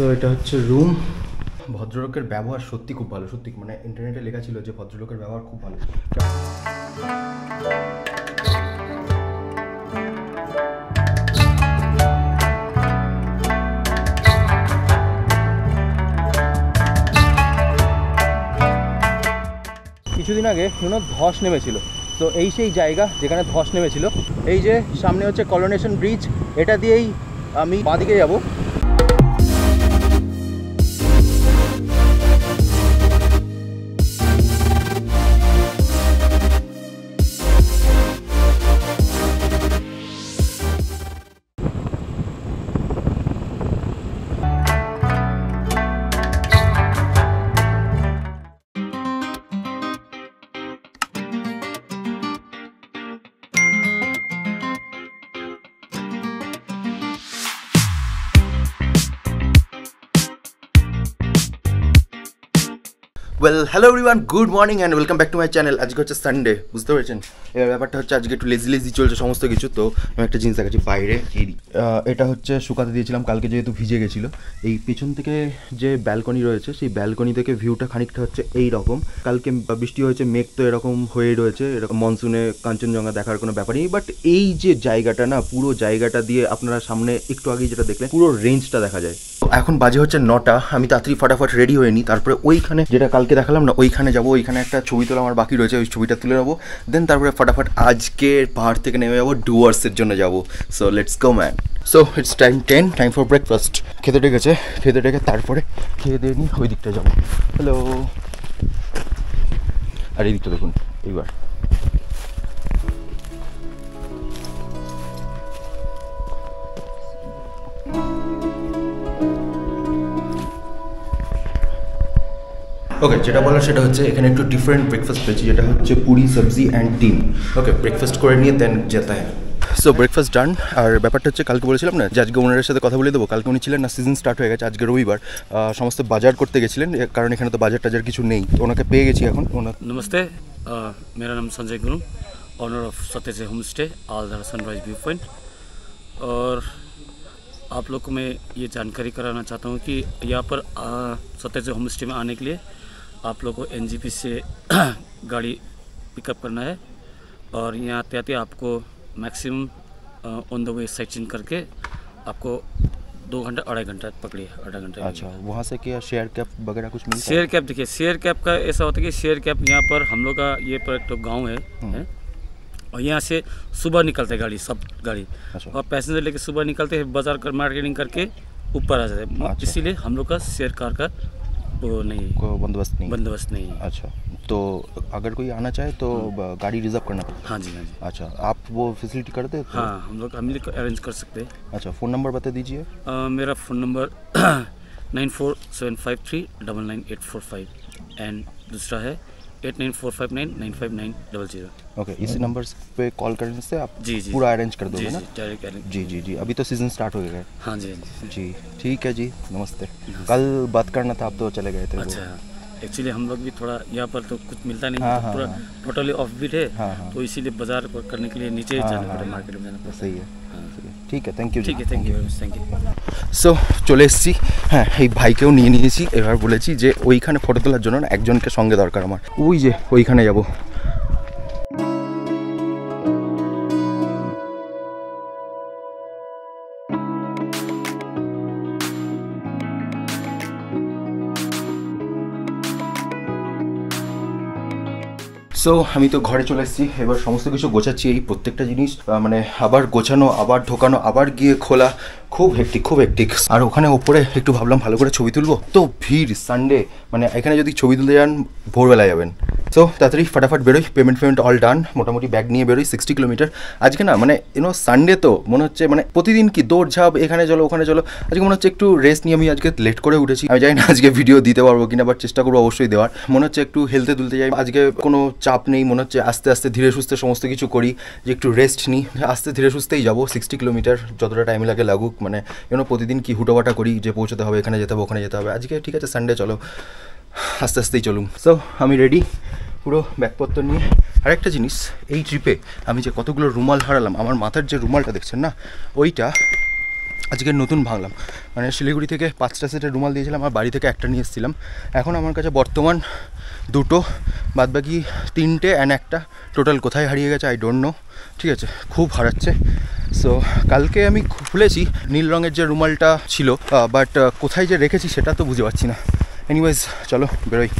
So এটা হচ্ছে room ভদ্রলোকের ব্যবহার সত্যি খুব ভালো, সত্যি। মানে ইন্টারনেটে লেখা ছিল যে ভদ্রলোকের ব্যবহার খুব ভালো। কিছুদিন আগে শুনো ধস নেমেছিল। তো এই সেই জায়গা যেখানে ধস নেমেছিল। এই যে সামনে হচ্ছে কলোনেশন ব্রিজ এটা দিয়েই আমি বাঁদিকে যাব। Well hello everyone good morning and welcome back to my channel আজকে হচ্ছে সানডে বুঝতে পেরেছেন? এবার ব্যাপারটা হচ্ছে আজকে একটু লেজি লেজি চলছে সমস্ত কিছু, তো আমি একটা জিনিস দেখাচ্ছি, বাইরে এটা হচ্ছে শুকাতে দিয়েছিলাম, কালকে যেহেতু ভিজে গেছিল। এই পেছন থেকে যে ব্যালকনি রয়েছে, সেই ব্যালকনি থেকে ভিউটা খানিকটা হচ্ছে এই রকম কালকে বৃষ্টি হয়েছে, মেঘ তো এরকম হয়েই রয়েছে, এরকম মনসুনে কাঞ্চনজঙ্ঘা দেখার কোনো ব্যাপার নেই বাট এই যে জায়গাটা না, পুরো জায়গাটা দিয়ে আপনারা সামনে একটু আগেই যেটা দেখলেন, পুরো রেঞ্জটা দেখা যায়। এখন বাজে হচ্ছে নটা, আমি তাড়াতাড়ি ফটাফট রেডি হয়ে নিই, তারপরে ওইখানে যেটা কালকে দেখালাম না, ওইখানে যাব, ওইখানে একটা ছবি তোলা আমার বাকি রয়েছে, ওই ছবিটা তুলে নেব দেন তারপরে ফটাফট আজকে পাহাড় থেকে নেমে যাব ডুয়ার্সের জন্য যাব so let's go man so it's time ten time for breakfast খেতে ডেকেছে খেতে ডেকে তারপরে খেয়ে দিয়ে নিই ওই দিকটা যাব। হ্যালো আর এই দিকটা দেখুন, এইবার। ওকে যেটা বলার সেটা হচ্ছে এখানে একটু ডিফারেন্ট ব্রেকফাস্ট পেয়েছি যেটা হচ্ছে পুরি সবজি অ্যান্ড ডিম ওকে ব্রেকফাস্ট করে নিয়ে দেন যেতে হয় সো ব্রেকফাস্ট ডান আর ব্যাপারটা হচ্ছে কালকে বলেছিলাম না যে আজকে ওনারের সাথে কথা বলে দেবো কালকে উনি ছিলেন না সিজন স্টার্ট হয়ে গেছে আজকে রবিবার আহ, সমস্ত বাজার করতে গেছিলেন এ- কারণ এখানে তো বাজার টাজার কিছু নেই তো ওনাকে পেয়ে গেছি এখন ওনার नमस्ते अ, मेरा नाम संजय गुरु ऑनर ऑफ सत्य से home stay Aaldhara sunrise view point और आप लोग को मैं ये जानकारी कराना चाहता हूँ कि यहाँ पर अ, सत्य से होम स्टे में आने के लिए आप लोग को एन से गाड़ी पिकअप करना है और यहाँ आते आते आपको maximum on the way site करके आपको दो घंटा अढ़ाई घंटा पकड़िए आधा घंटा अच्छा वहाँ से क्या शेयर कैप वगैरह कुछ मिलता है? शेयर कैप देखिए शेयर कैप का ऐसा होता है कि शेयर कैप यहाँ पर हम लोग का ये पर तो गाँव है, है? और यहाँ से सुबह निकलते हैं गाड़ी सब गाड़ी। अच्छा। और पैसेंजर लेके सुबह निकलते हैं बाज़ार कर मार्केटिंग करके ऊपर आ जाते हैं। अच्छा। इसीलिए हम लोग का शेयर कार का वो नहीं बंदोबस्त नहीं। बंदोबस्त नहीं। अच्छा तो अगर कोई आना चाहे तो हाँ। गाड़ी रिज़र्व करना पड़ेगा। हाँ जी हाँ जी। अच्छा आप वो फैसिलिटी कर दे तो? हाँ हम लोग हम लोग अरेंज कर सकते हैं। अच्छा फ़ोन नंबर बता दीजिए। मेरा phone number nine four seven five three double nine eight four five and दूसरा है eight nine four five nine nine five nine double zero. Okay इसी नंबर पे कॉल करने से आप जी, जी। पूरा अरेंज कर दोगे ना? जी जी जी अभी तो सीज़न स्टार्ट हो गया है। हाँ जी हाँ जी। जी ठीक है जी। नमस्ते। कल बात करना था आप तो चले गए थे अच्छा। एक्चुअली हम लोग भी थोड़ा यहाँ पर तो कुछ मिलता नहीं हाँ, तो हाँ, पूरा हाँ। टोटली ऑफ बीट है हाँ, हाँ। तो इसीलिए बाजार को करने के लिए नीचे हाँ, जाना हाँ, पड़े हाँ। मार्केट में जाना तो पड़े सही है हाँ। सही है। ठीक है थैंक यू ঠিক আছে thank you thank you so চলে এসেছি হ্যাঁ এই ভাইকেও নিয়ে নিয়েছি এবার বলেছি যে ওইখানে ফটো তোলার জন্য না একজনকে সঙ্গে দরকার আমার ওই যে ওইখানে যাব সো আমি তো ঘরে চলে এসেছি। এবার সমস্ত কিছু গোছাচ্ছি, এই প্রত্যেকটা জিনিস মানে আবার গোছানো, আবার ঢোকানো, আবার গিয়ে খোলা। খুব হেক্টিক খুব হেক্টিক আর ওখানে ওপরে একটু ভাবলাম ভালো করে ছবি তুলবো। তো ভিড় সানডে মানে এখানে যদি ছবি তুলতে যান ভোরবেলা যাবেন। সো তাড়াতাড়ি ফাটাফাট বেরোই পেমেন্ট পেমেন্ট অল ডান মোটামুটি ব্যাগ নিয়ে বেরোই সিক্সটি কিলোমিটার আজকে না মানে ইউনো সানডে তো, মনে হচ্ছে মানে প্রতিদিন কি, দৌড়ঝাঁপ, এখানে চলো, ওখানে চলো, আজকে মনে হচ্ছে একটু রেস্ট নিয়ে আমি আজকে লেট করে উঠেছি। আমি জানি না আজকে ভিডিও দিতে পারব কিনা বাট চেষ্টা করব অবশ্যই দেওয়ার। মনে হচ্ছে একটু হেলতে তুলতে যাই। আজকে কোনো চাপ নেই, মনে হচ্ছে আস্তে আস্তে ধীরে সুস্থে সমস্ত কিছু করি, যে একটু রেস্ট নিই। আস্তে, ধীরে সুস্থেই যাব সিক্সটি কিলোমিটার যতটা টাইম লাগে লাগুক মানে ইউনো প্রতিদিন কি হুটোবাটা করি, যে পৌঁছতে হবে, এখানে যেতে হবে, ওখানে যেতে হবে। আজকে ঠিক আছে সানডে চলো। আস্তে আস্তেই চলুন। সো আমি রেডি পুরো ব্যাগপত্র নিয়ে। আরেকটা জিনিস, এই ট্রিপে আমি যে কতগুলো রুমাল হারালাম, আমার মাথার যে রুমালটা দেখছেন না, ওইটা আজকে নতুন ভাঙলাম। মানে শিলিগুড়ি থেকে পাঁচটা সেটের রুমাল দিয়েছিলাম, আর বাড়ি থেকে একটা নিয়ে এসেছিলাম। এখন আমার কাছে বর্তমান দুটো, বাদবাকি তিনটে অ্যান্ড একটা। টোটাল কোথায় হারিয়ে গেছে আই ডোন্ট নো ঠিক আছে, খুব হারাচ্ছে। সো কালকে আমি খুলেছি, নীল রঙের যে রুমালটা ছিল বাট কোথায় যে রেখেছি সেটা তো বুঝতে পারছি না। এনিওয়েজ চলো বেরোই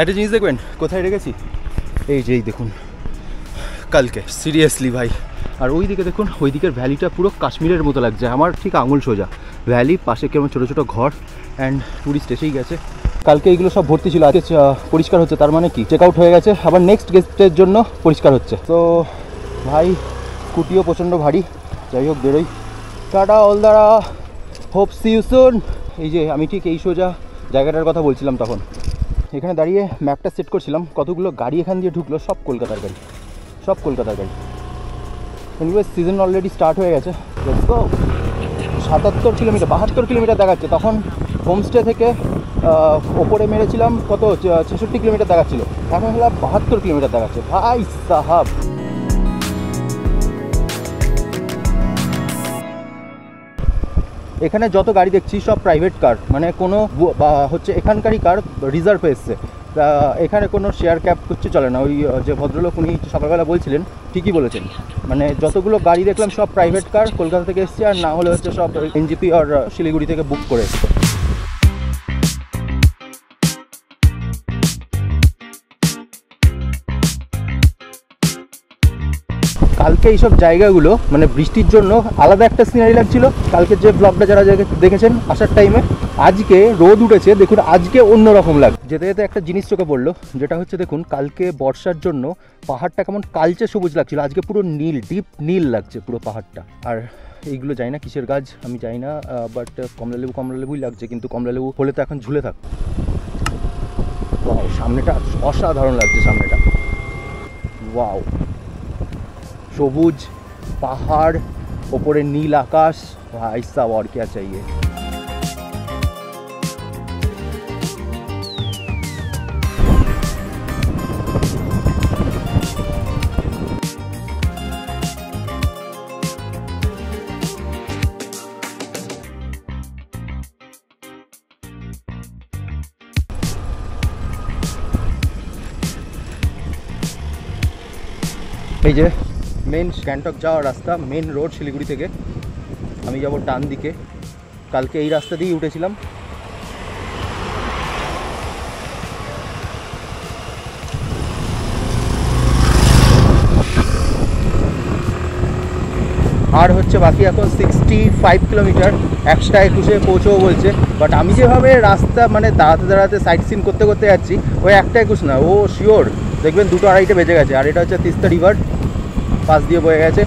একটা জিনিস দেখবেন কোথায় রেখেছি এই যে এই দেখুন কালকে সিরিয়াসলি ভাই আর ওই দিকে দেখুন ওই দিকের ভ্যালিটা পুরো কাশ্মীরের মতো লাগছে, আমার ঠিক আঙুল সোজা। ভ্যালি পাশে কেমন ছোটো ছোটো ঘর অ্যান্ড টুরিস্ট এসেই গেছে। কালকে এইগুলো সব ভর্তি ছিল, আজকে পরিষ্কার হচ্ছে, তার মানে কি? চেক আউট হয়ে গেছে, আবার নেক্সট গেস্টের জন্য পরিষ্কার হচ্ছে। তো, ভাই স্কুটিও প্রচণ্ড ভারী। যাই হোক, বেরোই। টাটা অলদারা হোপ সি ইউ সুন এই যে, আমি ঠিক এই সোজা জায়গাটার কথা বলছিলাম তখন। এখানে দাঁড়িয়ে ম্যাপটা সেট করছিলাম, কতগুলো গাড়ি এখান দিয়ে ঢুকলো, সব কলকাতার গাড়ি। সব কলকাতার গাড়ি। সিজন অলরেডি স্টার্ট হয়ে গেছে। Go. সাতাত্তর কিলোমিটার, বাহাত্তর কিলোমিটার দেখাচ্ছে। তখন হোমস্টে থেকে ওপরে মেরেছিলাম, কত, ছেষট্টি কিলোমিটার দেখাচ্ছিল। এখন হলো বাহাত্তর কিলোমিটার দেখাচ্ছে। ভাই সাহাব। এখানে যত গাড়ি দেখছি, সব প্রাইভেট কার মানে কোনো হচ্ছে এখানকারই কার রিজার্ভ এসছে। এখানে কোনো শেয়ার ক্যাব করছে চলে না। ওই যে ভদ্রলোক উনি সকালবেলা বলছিলেন, ঠিকই বলেছেন। মানে যতগুলো গাড়ি দেখলাম, সব প্রাইভেট কার কলকাতা থেকে এসছে, আর না হলে হচ্ছে সব এনজিপি আর শিলিগুড়ি থেকে বুক করে কালকে এইসব জায়গাগুলো মানে বৃষ্টির জন্য আলাদা একটা সিনারি লাগছিল। কালকে যে ব্লগটা যারা দেখেছেন আসার টাইমে আজকে রোদ উঠেছে, দেখুন আজকে অন্যরকম লাগে যেতে যেতে একটা জিনিস চোখে পড়ল, যেটা হচ্ছে দেখুন, কালকে বর্ষার জন্য পাহাড়টা কেমন কালচে সবুজ লাগছিল, আজকে পুরো নীল ডিপ নীল লাগছে পুরো পাহাড়টা। আর এইগুলো জানি না কিসের গাছ, আমি জানি না বাট কমলালেবু, কমলালেবুই লাগছে, কিন্তু কমলালেবু হলে তো এখন ঝুলে থাক। সামনেটা অসাধারণ লাগছে, সামনেটা। ওয়াও সবুজ পাহাড় ওপরে নীল আকাশ ভাই সাহ আর কে চাইয়ে এই যে মেন গ্যাংটক যাওয়ার রাস্তা মেন রোড শিলিগুড়ি থেকে। আমি যাব ডান দিকে। কালকে এই রাস্তা দিয়েই উঠেছিলাম। আর হচ্ছে বাকি এখন সিক্সটি ফাইভ কিলোমিটার একশো একুশে পৌঁছবো বলছে। বাট আমি যেভাবে রাস্তা মানে দাঁড়াতে দাঁড়াতে সাইট সিন করতে করতে যাচ্ছি, ওই একটা একুশ না, ও শিওর দেখবেন দুটো আড়াইটে বেজে গেছে, আর এটা হচ্ছে তিস্তা রিভার পাশ দিয়ে বয়ে গেছে।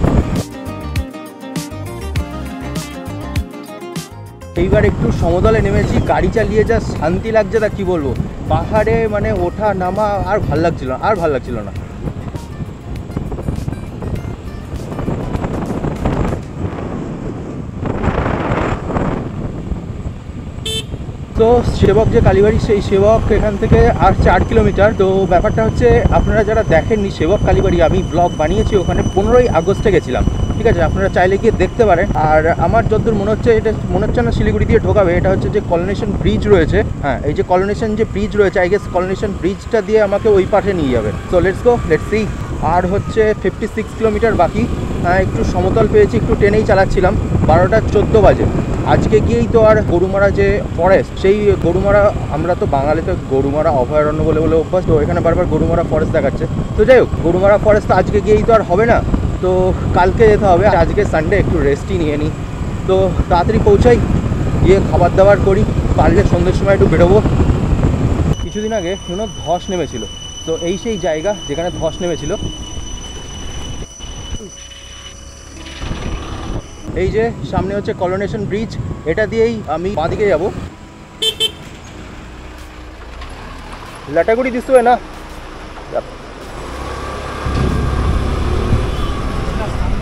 এইবার একটু সমতলে নেমেছি, গাড়ি চালিয়ে যা শান্তি লাগছে তা কী বলব? পাহাড়ে মানে ওঠা, নামা আর ভালো লাগছিল না, আর ভালো লাগছিল না। তো সেবক যে কালীবাড়ি, সেই সেবক এখান থেকে আর চার কিলোমিটার। তো ব্যাপারটা হচ্ছে আপনারা যারা দেখেননি সেবক কালীবাড়ি, আমি ব্লগ বানিয়েছি, ওখানে পনেরোই আগস্টে গেছিলাম। ঠিক আছে, আপনারা চাইলে গিয়ে দেখতে পারেন। আর আমার যতদূর মনে হচ্ছে, এটা মনে হচ্ছে না শিলিগুড়ি দিয়ে ঢোকাবে, এটা হচ্ছে যে কলোনেশন ব্রিজ রয়েছে। হ্যাঁ এই যে কলোনেশন যে ব্রিজ রয়েছে আই গেস কলোনেশন ব্রিজটা দিয়ে আমাকে ওই পাশে নিয়ে যাবে। তো লেটস গো লেটস সি আর হচ্ছে ফিফটি সিক্স কিলোমিটার বাকি। একটু সমতল পেয়েছি, একটু ট্রেনেই চালাচ্ছিলাম। বারোটা চোদ্দ বাজে। আজকে গিয়েই তো আর গরুমারা যে ফরেস্ট সেই গরুমারা, আমরা তো বাঙালিতে গরুমারা অভয়ারণ্য বলে বলে অভ্যাস তো এখানে বারবার গরুমারা ফরেস্ট দেখাচ্ছে। তো যাই হোক, গরুমারা ফরেস্ট তো আজকে গিয়েই তো আর হবে না। তো কালকে যেতে হবে আজকে সানডে একটু রেস্টই নিয়ে নিই তো তাড়াতাড়ি পৌঁছাই, গিয়ে খাবার দাবার করি পারলে সন্ধ্যের সময় একটু বেরোবো। কিছুদিন আগে, শুনো, ধস নেমেছিল। তো এই সেই জায়গা যেখানে ধস নেমেছিল এই যে সামনে হচ্ছে কলোনেশন ব্রিজ এটা দিয়েই আমি বাঁদিকে যাব। লাটাগুড়ি দিস না?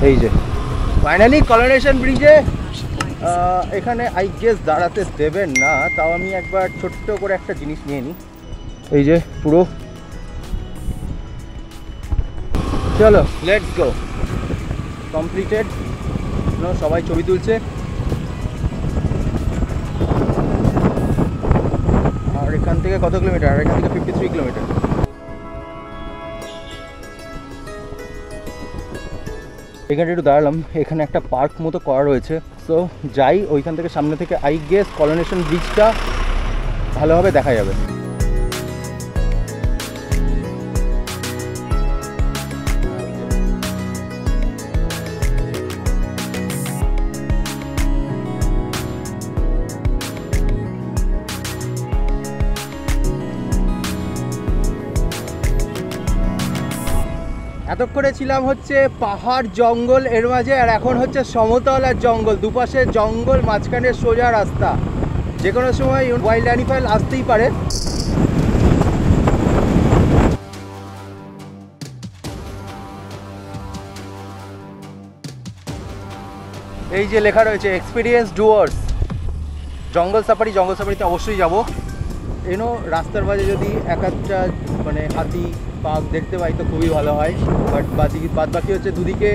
এই যে ফাইনালি কলোনেশন ব্রিজে এখানে আই গেস দাঁড়াতে দেবেন না, তাও আমি একবার ছোট্ট করে একটা জিনিস নিয়ে নিই এই যে, পুরো। চলো লেটস গো কমপ্লিটেড সবাই ছবি তুলছে। আর এখান থেকে কত কিলোমিটার? আর এখান থেকে ফিফটি থ্রি কিলোমিটার। এখানে একটু দাঁড়ালাম। এখানে একটা পার্ক মতো করা রয়েছে। সো যাই, ওইখান থেকে সামনে থেকে আই গেস কলোনেশন ব্রিজটা ভালোভাবে দেখা যাবে। এতক্ষণে ছিলাম হচ্ছে পাহাড় জঙ্গল এর মাঝে, আর এখন হচ্ছে সমতল আর জঙ্গল, দুপাশে জঙ্গল, মাঝখানে সোজা রাস্তা। যে কোনো সময় ওয়াইল্ড অ্যানিফাইল আসতেই পারে। এই যে লেখা রয়েছে এক্সপিরিয়েন্স ডুয়ার্স জঙ্গল সাফারি জঙ্গল সাফারিতে অবশ্যই যাব। এনো রাস্তার মাঝে যদি এক একটা মানে হাতি বাঘ দেখতে পাই তো খুবই ভালো হয়। বাট বাদি বাদ বাকি হচ্ছে দুদিকে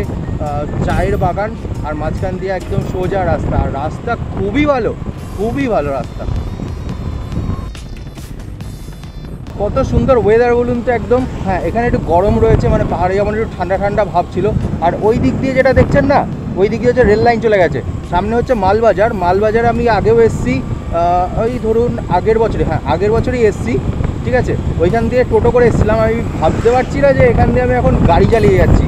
চায়ের বাগান আর মাঝখান দিয়ে একদম সোজা রাস্তা। আর রাস্তা খুবই ভালো খুবই ভালো রাস্তা। কত সুন্দর ওয়েদার বলুন তো একদম। হ্যাঁ এখানে একটু গরম রয়েছে মানে পাহাড়ে যেমন একটু ঠান্ডা ঠান্ডা ভাব ছিল। আর ওই দিক দিয়ে যেটা দেখছেন না, ওই দিক দিয়ে হচ্ছে রেল লাইন চলে গেছে। সামনে হচ্ছে মালবাজার। মালবাজার আমি আগেও এসছি ওই ধরুন আগের বছরে হ্যাঁ আগের বছরই এসছি। ঠিক আছে? ওইখান দিয়ে টোটো করে এসেছিলাম। আমি ভাবতে পারছি না যে এখান দিয়ে আমি এখন গাড়ি চালিয়ে যাচ্ছি।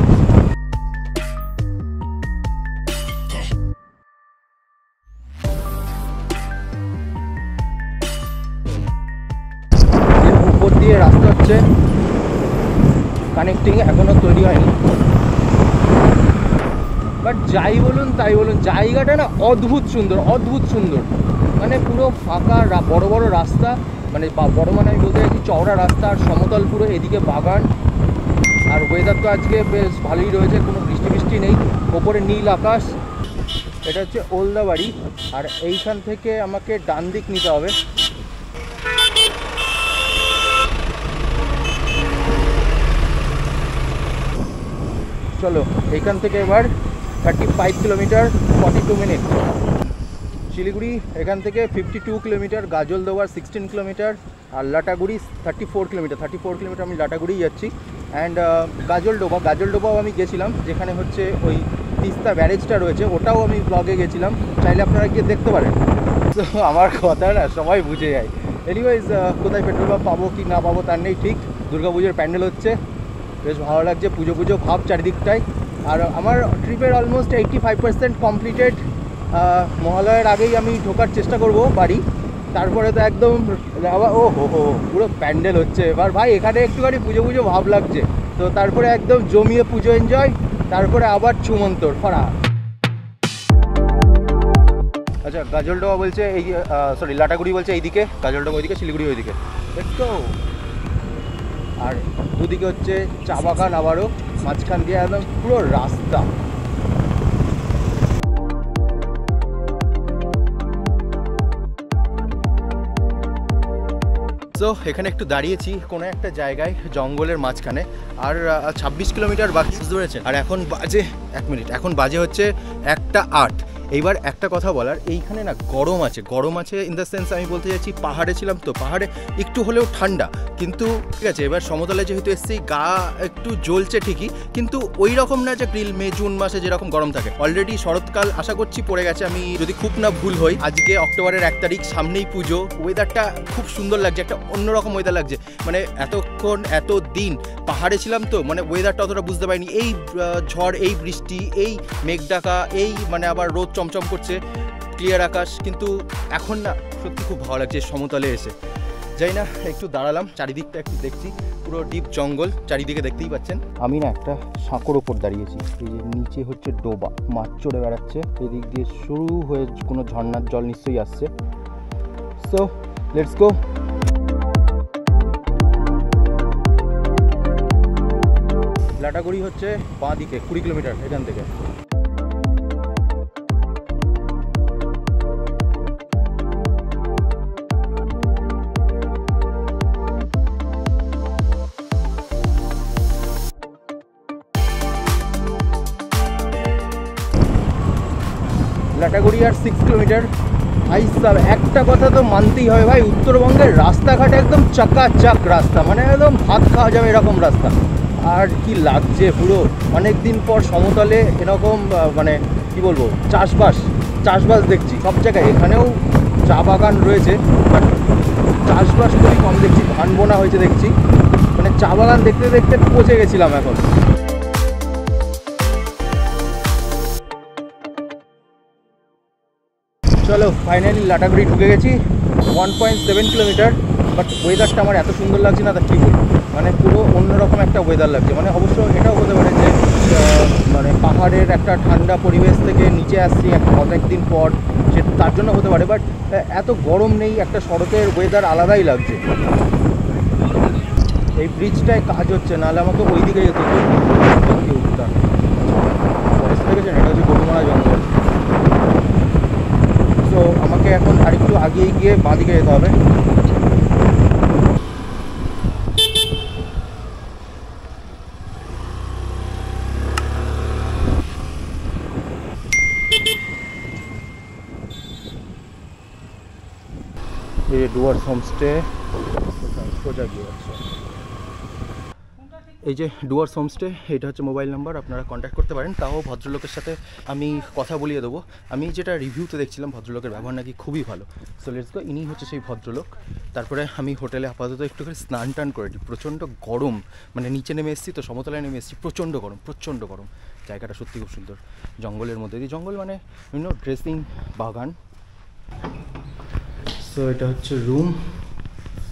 উপর দিয়ে রাস্তা হচ্ছে কানেক্টিং এখনও তৈরি হয়নি। বাট যাই বলুন, তাই বলুন, জায়গাটা না অদ্ভুত সুন্দর অদ্ভুত সুন্দর। মানে পুরো ফাঁকা বড় বড় রাস্তা মানে বড় মানে আমি বলতে চাইছি চওড়া রাস্তা আর সমতল পুরো এদিকে বাগান। আর ওয়েদার তো আজকে বেশ ভালোই রয়েছে, কোনো বৃষ্টি বৃষ্টি নেই। ওপরে নীল আকাশ। এটা হচ্ছে ওলদাবাড়ি। আর এইখান থেকে আমাকে ডান দিক নিতে হবে। চলো, এইখান থেকে এবার thirty five kilometre forty two minute Siliguri, এখান থেকে fifty two kilometre গাজলদোয়ার sixteen kilometre আর Lataguri thirty four kilometre thirty four kilometre আমি লাটাগুড়ি যাচ্ছি। অ্যান্ড গাজলডোবা গাজলডোবাও আমি গেছিলাম, যেখানে হচ্ছে ওই তিস্তা ব্যারেজটা রয়েছে, ওটাও আমি ব্লগে গেছিলাম। চাইলে আপনারা গিয়ে দেখতে পারেন। তো আমার কথা না, সবাই বুঝে যায়। এনিওয়াইজ কোথায় পেট্রোল পাম্প পাবো কি না পাবো তার নেই ঠিক। দুর্গাপুজোর প্যান্ডেল হচ্ছে। বেশ ভালো লাগছে পুজো পুজো ভাব চারিদিকটায়। আর আমার ট্রিপের almost eighty five percent completed মহালয়ের আগেই আমি ঢোকার চেষ্টা করব বাড়ি। তারপরে তো একদম ও, হো হো, পুরো প্যান্ডেল হচ্ছে। এবার ভাই, এখানে একটুখানি পুজো পুজো ভাব লাগছে। তো তারপরে একদম জমিয়ে পুজো এনজয় তারপরে আবার চুমন্তর ফরা আচ্ছা গাজলডোবা বলছে এই সরি লাটাগুড়ি বলছে এইদিকে গাজলডোবা ওইদিকে, শিলিগুড়ি ওইদিকে। go! আর দুদিকে হচ্ছে চা বাগান আবারও, মাঝখান দিয়ে একদম পুরো রাস্তা। তো এখানে একটু দাঁড়িয়েছি কোনো একটা জায়গায় জঙ্গলের মাঝখানে। আর ছাব্বিশ কিলোমিটার বাকি। ধরেছে আর এখন বাজে এক মিনিট। এখন বাজে হচ্ছে একটা আট। এইবার একটা কথা বলার, এইখানে না গরম আছে গরম আছে ইন দ্য সেন্স আমি বলতে চাইছি পাহাড়ে ছিলাম তো, পাহাড়ে একটু হলেও ঠান্ডা, কিন্তু ঠিক আছে, এবার সমতলে যেহেতু এসছি, গা একটু জ্বলছে ঠিকই, কিন্তু ওই রকম না যে এপ্রিল মে, জুন মাসে যেরকম গরম থাকে। অলরেডি শরৎকাল আশা করছি পড়ে গেছে, আমি যদি খুব না ভুল হই, আজকে অক্টোবরের এক তারিখ, সামনেই পুজো ওয়েদারটা খুব সুন্দর লাগছে, একটা অন্যরকম ওয়েদার লাগছে। মানে এতক্ষণ এত দিন পাহাড়ে ছিলাম তো মানে ওয়েদারটা অতটা বুঝতে পারিনি, এই ঝড়, এই বৃষ্টি, এই মেঘ ডাকা, এই মানে আবার রোদ চমচম করছে ক্লিয়ার আকাশ, কিন্তু এখন না সত্যি খুব ভালো লাগছে, সমতলে এসে। যাই না, একটু দাঁড়ালাম, চারিদিকটা একটু দেখছি, পুরো ডিপ জঙ্গল, চারিদিকে দেখতেই পাচ্ছেন। আমি না একটা সাঁকোর ওপর দাঁড়িয়েছি, এই যে নিচে হচ্ছে ডোবা, মাছ চড়ে বেড়াচ্ছে, এদিক দিয়ে শুরু হয়ে কোনো ঝর্ণার জল নিশ্চয়ই আসছে। সো লেটস গো লাটাগুড়ি হচ্ছে বাঁ দিকে, কুড়ি কিলোমিটার এখান থেকে। লাটাগুড়ি আর সিক্স কিলোমিটার ভাই সাব, একটা কথা তো মানতেই হবে ভাই, উত্তরবঙ্গের রাস্তাঘাট একদম চাকাচাক রাস্তা মানে একদম ভাত খাওয়া যাবে এরকম রাস্তা। আর কি লাগছে পুরো অনেক দিন পর সমতলে এরকম মানে কি বলব, চাষবাস চাষবাস দেখছি, সব জায়গায়, এখানেও চা বাগান রয়েছে বাট চাষবাস খুবই কম দেখছি, ধান বোনা হয়েছে দেখছি মানে চা বাগান দেখতে দেখতে পচে গেছিলাম এখন। চলো ফাইনালি লাটাগুড়ি ঢুকে গেছি। One point seven kilometre but ওয়েদারটা আমার এত সুন্দর লাগছে না, তা কী বলব? মানে পুরো অন্যরকম একটা ওয়েদার লাগছে। মানে অবশ্য এটাও হতে পারে যে মানে পাহাড়ের একটা ঠান্ডা পরিবেশ থেকে নিচে আসছি অনেক দিন পর, সে তার জন্য হতে পারে বাট এত গরম নেই, একটা শরতের ওয়েদার আলাদাই লাগছে। এই ব্রিজটায় কাজ হচ্ছে, নাহলে আমাকে ওই দিকে যেতে হতো উদ্যান এটা হচ্ছে গরুমারা জঙ্গল। তো আমাকে এখন আরেকটু আগিয়ে গিয়ে বাঁদিকে যেতে হবে। এই ডুয়ার্স হোমস্টে সোজা গিয়ে আছে এই যে ডুয়ার্স হোমস্টে, এটা হচ্ছে মোবাইল নাম্বার, আপনারা কন্ট্যাক্ট করতে পারেন। তাও ভদ্রলোকের সাথে আমি কথা বলিয়ে দেবো। আমি যেটা রিভিউতে দেখছিলাম, ভদ্রলোকের ব্যবহার নাকি খুবই ভালো। সো লেটস গো ইনি হচ্ছে সেই ভদ্রলোক। তারপরে আমি হোটেলে আপাতত একটু করে স্নান টান করে নিই প্রচণ্ড গরম মানে নিচে নেমে এসেছি তো, সমতলায় নেমে এসেছি। প্রচণ্ড গরম প্রচণ্ড গরম। জায়গাটা সত্যি খুব সুন্দর। জঙ্গলের মধ্যে দিয়ে, জঙ্গল মানে বিভিন্ন ড্রেসিং বাগান। সো এটা হচ্ছে রুম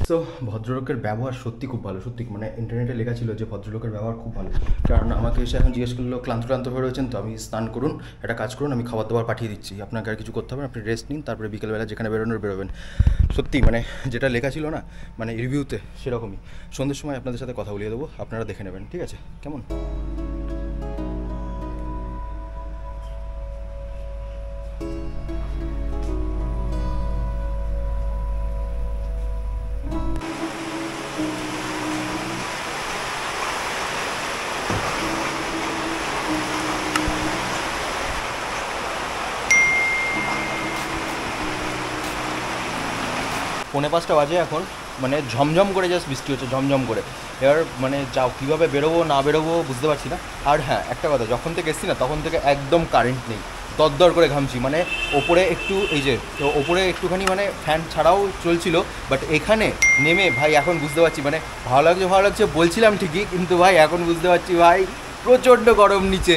সো ভদ্রলোকের ব্যবহার সত্যি খুব ভালো, সত্যি। মানে ইন্টারনেটে লেখা ছিল যে ভদ্রলোকের ব্যবহার খুব ভালো। কারণ আমাকে এসে এখন জিজ্ঞেস করল, ক্লান্ত ক্লান্ত হয়ে রয়েছেন তো? আমি স্নান করুন, একটা কাজ করুন, আমি খাবার দাবার পাঠিয়ে দিচ্ছি। আপনাকে আর কিছু করতে হবে আপনি রেস্ট নিন, তারপরে বিকেলবেলা যেখানে বেরোনোর বেরোবেন। সত্যি মানে যেটা লেখা ছিল না মানে রিভিউতে সেরকমই। সন্ধ্যের সময় আপনাদের সাথে কথা বলিয়ে দেবো, আপনারা দেখে নেবেন, ঠিক আছে? কেমন? পৌনে পাঁচটা বাজে এখন মানে ঝমঝম করে জাস্ট বৃষ্টি হচ্ছে, ঝমঝম করে। এবার মানে যাও, কীভাবে বেরোবো, না বেরোবো বুঝতে পারছি না। আর হ্যাঁ একটা কথা, যখন থেকে এসছি না, তখন থেকে একদম কারেন্ট নেই। দরদর করে ঘামছি মানে ওপরে একটু, এই যে, তো ওপরে একটুখানি মানে ফ্যান ছাড়াও চলছিল বাট এখানে নেমে, ভাই, এখন বুঝতে পারছি মানে ভালো লাগছে ভালো লাগছে, বলছিলাম ঠিকই, কিন্তু ভাই, এখন বুঝতে পারছি, ভাই, প্রচণ্ড গরম নিচে।